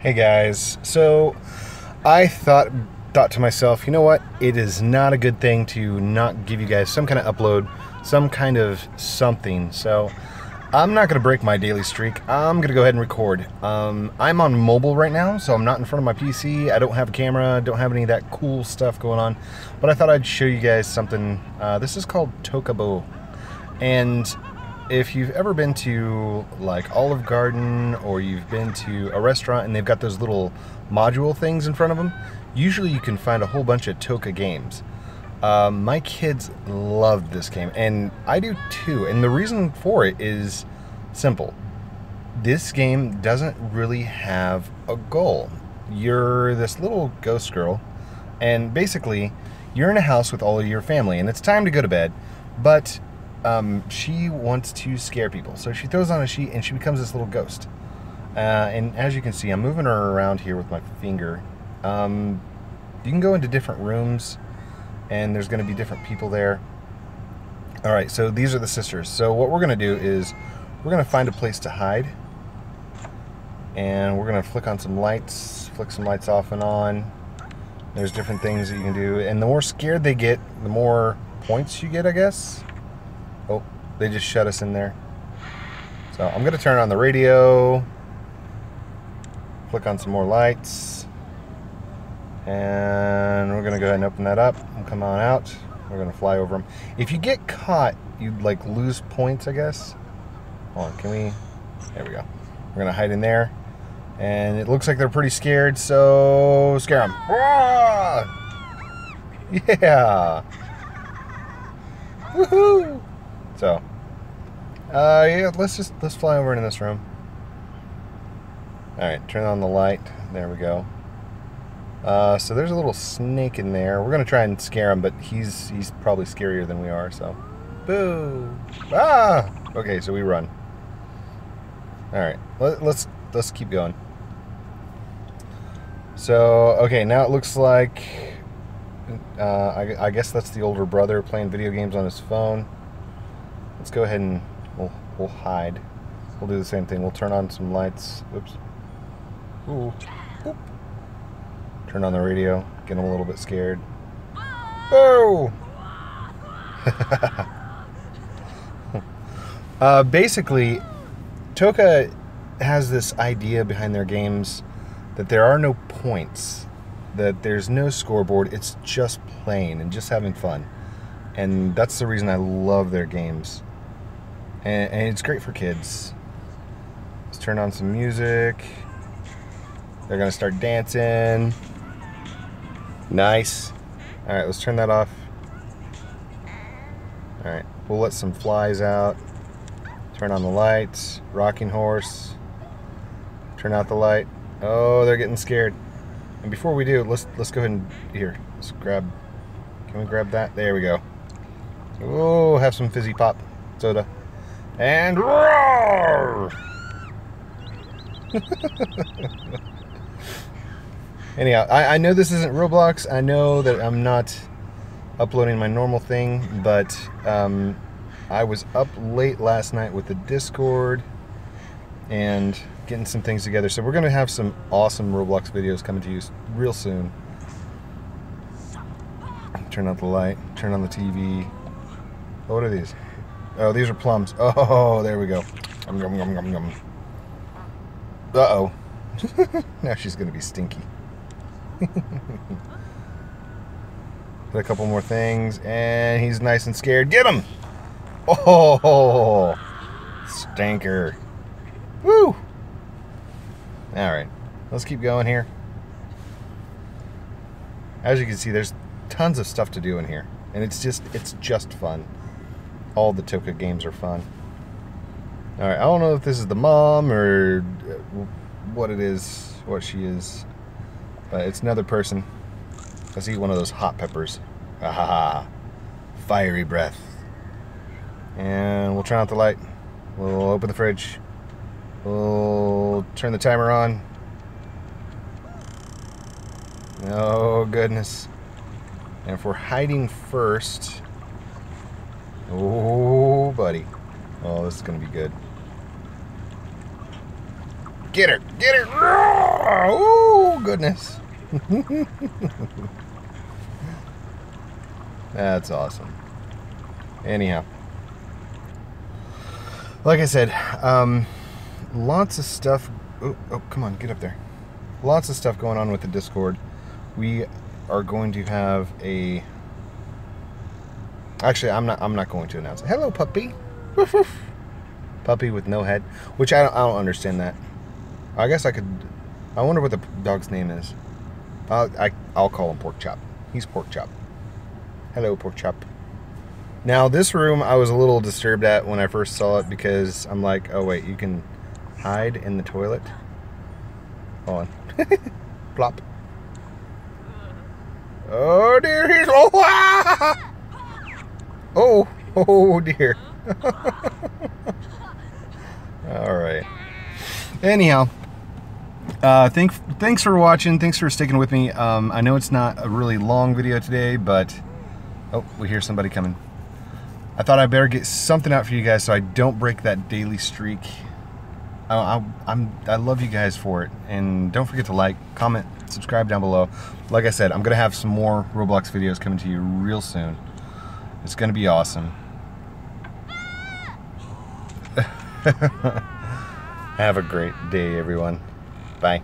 Hey guys, so I thought thought to myself, you know what? It is not a good thing to not give you guys some kind of upload, some kind of something. So I'm not to break my daily streak. I'm to go ahead and record. Um, I'm on mobile right now, so I'm not in front of my PC. I don't have a camera, don't have any of that cool stuff going on. But I thought I'd show you guys something. Uh, this is called Toca Boo. And if you've ever been to like Olive Garden or you've been to a restaurant and they've got those little module things in front of them, usually you can find a whole bunch of Toca games. Um, my kids love this game, and I do too. And the reason for it is simple. This game doesn't really have a goal. You're this little ghost girl, and basically, you're in a house with all of your family, and it's time to go to bed, but um, she wants to scare people. So she throws on a sheet and she becomes this little ghost. Uh, and as you can see, I'm moving her around here with my finger. Um, you can go into different rooms and there's going to be different people there. All right, so these are the sisters. So what we're going to do is we're going to find a place to hide. And we're going to flick on some lights, flick some lights off and on. There's different things that you can do. And the more scared they get, the more points you get, I guess. They just shut us in there. So I'm going to turn on the radio, click on some more lights, and we're going to go ahead and open that up and come on out. We're going to fly over them. If you get caught, you'd like lose points, I guess. Hold on, can we? There we go. We're going to hide in there. And it looks like they're pretty scared, so scare them. Yeah. Woohoo! So, uh, yeah, let's just let's fly over into this room. All right, turn on the light. There we go. Uh, so there's a little snake in there. We're gonna try and scare him, but he's he's probably scarier than we are. So, boo! Ah! Okay, so we run. All right, let, let's let's keep going. So okay, now it looks like uh, I, I guess that's the older brother playing video games on his phone. Let's go ahead and we'll, hide. We'll do the same thing. We'll turn on some lights. Oops. Ooh. Oop. Turn on the radio. Get them a little bit scared. Oh! uh, basically, Toca has this idea behind their games that there are no points, that there's no scoreboard. It's just playing and just having fun. And that's the reason I love their games and, and it's great for kids. Let's turn on some music. They're gonna start dancing. Nice. All right, let's turn that off. All right, we'll let some flies out. Turn on the lights. Rocking horse. Turn out the light. Oh, they're getting scared. And before we do, let's let's go ahead and here. Let's grab. Can we grab that? There we go. Oh, have some fizzy pop soda and roar! Anyhow, I, I know this isn't Roblox. I know that I'm not uploading my normal thing, but um, I was up late last night with the Discord and getting some things together. So we're going to have some awesome Roblox videos coming to you real soon. Turn out the light, turn on the TV. What are these? Oh, these are plums. Oh, there we go. Um, yum, yum, yum, yum. Uh-oh. now she's going to be stinky. Put a couple more things, and he's nice and scared. Get him! Oh, stinker. Woo! All right, let's keep going here. As you can see, there's tons of stuff to do in here, and it's just it's just fun all the Toca games are fun. All right, I don't know if this is the mom or uh, what it is, what she is, but it's another person. Let's eat one of those hot peppers. Ah, fiery breath. And we'll turn out the light. We'll open the fridge. We'll turn the timer on. Oh, goodness. And if we're hiding first, Oh, buddy. Oh, this is going to be good. Get her! Get her! Oh, goodness. That's awesome. Anyhow. Like I said, um, lots of stuff. Oh, oh, come on, get up there. Lots of stuff going on with the Discord. We are going to have a. Actually, I'm not. I'm not going to announce it. Hello, puppy. Woof, woof. Puppy with no head, which I don't, I don't understand that. I guess I could. I wonder what the dog's name is. I'll, I, I'll call him Pork Chop. He's Pork Chop. Hello, Pork Chop. Now, this room I was a little disturbed at when I first saw it because I'm like, oh wait, you can hide in the toilet. Hold on. Plop. Oh dear, he's oh, ah! Oh, oh dear. All right. Anyhow, uh, thank, thanks for watching. Thanks for sticking with me. Um, I know it's not a really long video today, but oh, we hear somebody coming. I thought I better get something out for you guys so I don't break that daily streak. I, I'm I love you guys for it, and don't forget to like, comment, subscribe down below. Like I said, I'm gonna have some more Roblox videos coming to you real soon. It's gonna be awesome. have a great day, everyone. Bye.